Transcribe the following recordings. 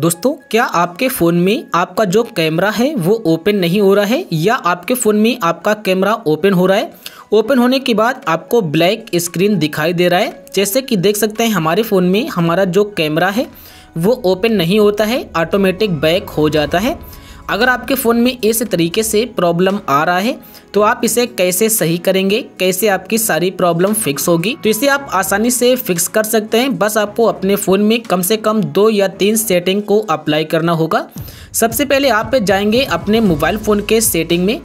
दोस्तों, क्या आपके फ़ोन में आपका जो कैमरा है वो ओपन नहीं हो रहा है या आपके फ़ोन में आपका कैमरा ओपन हो रहा है? ओपन होने के बाद आपको ब्लैक स्क्रीन दिखाई दे रहा है। जैसे कि देख सकते हैं, हमारे फ़ोन में हमारा जो कैमरा है वो ओपन नहीं होता है, ऑटोमेटिक बैक हो जाता है। अगर आपके फ़ोन में इस तरीके से प्रॉब्लम आ रहा है तो आप इसे कैसे सही करेंगे? कैसे आपकी सारी प्रॉब्लम फिक्स होगी? तो इसे आप आसानी से फिक्स कर सकते हैं। बस आपको अपने फ़ोन में कम से कम दो या तीन सेटिंग को अप्लाई करना होगा। सबसे पहले आप जाएँगे अपने मोबाइल फ़ोन के सेटिंग में।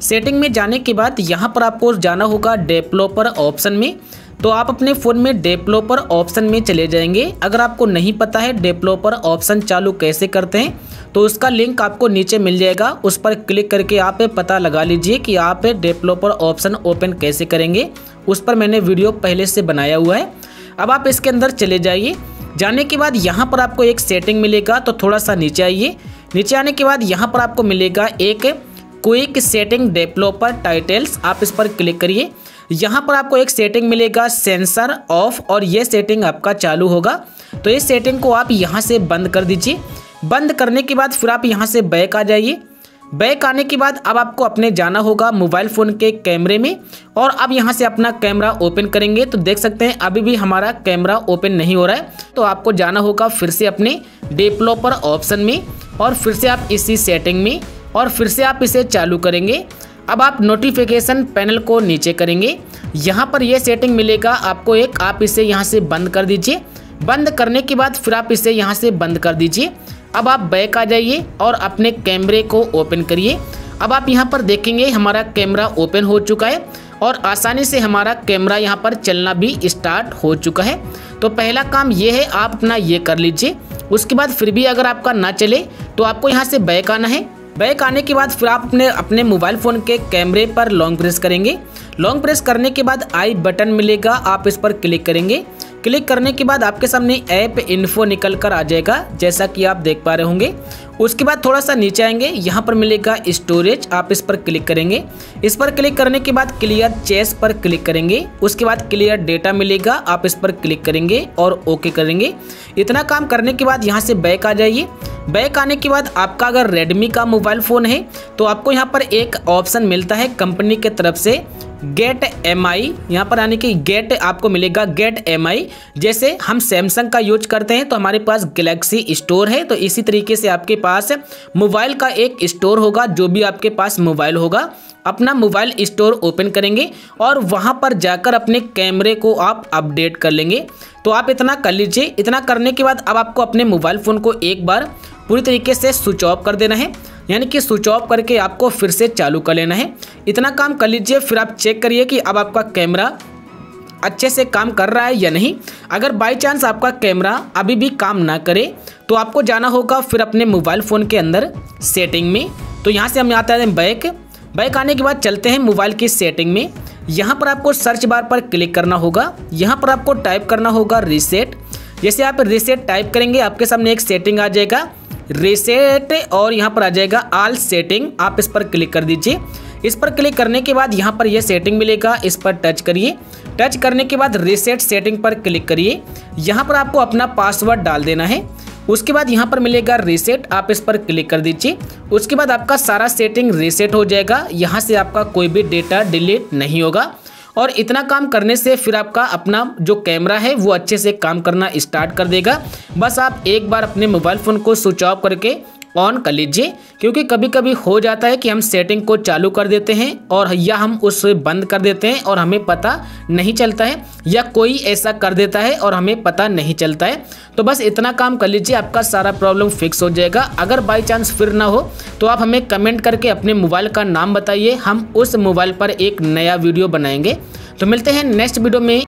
सेटिंग में जाने के बाद यहाँ पर आपको जाना होगा डेवलपर ऑप्शन में। तो आप अपने फ़ोन में डेवलपर ऑप्शन में चले जाएँगे। अगर आपको नहीं पता है डेवलपर ऑप्शन चालू कैसे करते हैं तो उसका लिंक आपको नीचे मिल जाएगा। उस पर क्लिक करके आप पता लगा लीजिए कि आप डेवलपर ऑप्शन ओपन कैसे करेंगे। उस पर मैंने वीडियो पहले से बनाया हुआ है। अब आप इसके अंदर चले जाइए। जाने के बाद यहाँ पर आपको एक सेटिंग मिलेगा तो थोड़ा सा नीचे आइए। नीचे आने के बाद यहाँ पर आपको मिलेगा एक क्विक सेटिंग डेवलपर टाइटल्स, आप इस पर क्लिक करिए। यहाँ पर आपको एक सेटिंग मिलेगा, सेंसर ऑफ़, और ये सेटिंग आपका चालू होगा। तो इस सेटिंग को आप यहाँ से बंद कर दीजिए। बंद करने के बाद फिर आप यहाँ से बैक आ जाइए। बैक आने के बाद अब आपको अपने जाना होगा मोबाइल फ़ोन के कैमरे में, और अब यहाँ से अपना कैमरा ओपन करेंगे। तो देख सकते हैं, अभी भी हमारा कैमरा ओपन नहीं हो रहा है। तो आपको जाना होगा फिर से अपने डेवलपर ऑप्शन में, और फिर से आप इसी सेटिंग में और फिर से आप इसे चालू करेंगे। अब आप नोटिफिकेशन पैनल को नीचे करेंगे। यहाँ पर यह सेटिंग मिलेगा। आपको एक, आप इसे यहाँ से बंद कर दीजिए। बंद करने के बाद फिर आप इसे यहाँ से बंद कर दीजिए। अब आप बैक आ जाइए और अपने कैमरे को ओपन करिए। अब आप यहाँ पर देखेंगे, हमारा कैमरा ओपन हो चुका है और आसानी से हमारा कैमरा यहाँ पर चलना भी स्टार्ट हो चुका है। तो पहला काम ये है, आप अपना ये कर लीजिए। उसके बाद फिर भी अगर आपका ना चले तो आपको यहाँ से बैक आना है। बैक आने के बाद फिर आप अपने अपने मोबाइल फ़ोन के कैमरे पर लॉन्ग प्रेस करेंगे। लॉन्ग प्रेस करने के बाद आई बटन मिलेगा, आप इस पर क्लिक करेंगे। क्लिक करने के बाद आपके सामने ऐप इन्फो निकल कर आ जाएगा, जैसा कि आप देख पा रहे होंगे। उसके बाद थोड़ा सा नीचे आएँगे, यहाँ पर मिलेगा स्टोरेज, आप इस पर क्लिक करेंगे। इस पर क्लिक करने के बाद क्लियर चेस पर क्लिक करेंगे। उसके बाद क्लियर डेटा मिलेगा, आप इस पर क्लिक करेंगे और ओके करेंगे। इतना काम करने के बाद यहाँ से बैक आ जाइए। बैक आने के बाद आपका अगर रेडमी का मोबाइल फ़ोन है तो आपको यहाँ पर एक ऑप्शन मिलता है कंपनी के तरफ़ से। गेट एम आई यहाँ पर आने की गेट आपको मिलेगा गेट एम आई जैसे हम सैमसंग का यूज़ करते हैं तो हमारे पास गलेक्सी स्टोर है तो इसी तरीके से आपके पास मोबाइल का एक स्टोर होगा, जो भी आपके पास मोबाइल होगा। अपना मोबाइल स्टोर ओपन करेंगे और वहाँ पर जाकर अपने कैमरे को आप अपडेट कर लेंगे। तो आप इतना कर लीजिए। इतना करने के बाद अब आपको अपने मोबाइल फ़ोन को एक बार पूरी तरीके से स्विच ऑफ़ कर देना है। यानी कि स्विच ऑफ़ करके आपको फिर से चालू कर लेना है। इतना काम कर लीजिए, फिर आप चेक करिए कि अब आपका कैमरा अच्छे से काम कर रहा है या नहीं। अगर बाई चांस आपका कैमरा अभी भी काम ना करे तो आपको जाना होगा फिर अपने मोबाइल फ़ोन के अंदर सेटिंग में। तो यहाँ से हम आते हैं बैक बैक आने के बाद चलते हैं मोबाइल की सेटिंग में। यहाँ पर आपको सर्च बार पर क्लिक करना होगा। यहाँ पर आपको टाइप करना होगा रीसेट जैसे आप रीसेट टाइप करेंगे, आपके सामने एक सेटिंग आ जाएगा। रीसेट और यहाँ पर आ जाएगा आल सेटिंग आप इस पर क्लिक कर दीजिए। इस पर क्लिक करने के बाद यहाँ पर यह सेटिंग मिलेगा। इस पर टच करिए। टच करने के बाद रीसेट सेटिंग पर क्लिक करिए। यहाँ पर आपको अपना पासवर्ड डाल देना है। उसके बाद यहाँ पर मिलेगा रीसेट आप इस पर क्लिक कर दीजिए। उसके बाद आपका सारा सेटिंग रीसेट हो जाएगा। यहाँ से आपका कोई भी डेटा डिलीट नहीं होगा। और इतना काम करने से फिर आपका अपना जो कैमरा है, वो अच्छे से काम करना स्टार्ट कर देगा। बस आप एक बार अपने मोबाइल फ़ोन को स्विच ऑफ़ करके ऑन कर लीजिए, क्योंकि कभी कभी हो जाता है कि हम सेटिंग को चालू कर देते हैं और या हम उसे बंद कर देते हैं और हमें पता नहीं चलता है, या कोई ऐसा कर देता है और हमें पता नहीं चलता है। तो बस इतना काम कर लीजिए, आपका सारा प्रॉब्लम फिक्स हो जाएगा। अगर बाई चांस फिर ना हो तो आप हमें कमेंट करके अपने मोबाइल का नाम बताइए। हम उस मोबाइल पर एक नया वीडियो बनाएँगे। तो मिलते हैं नेक्स्ट वीडियो में।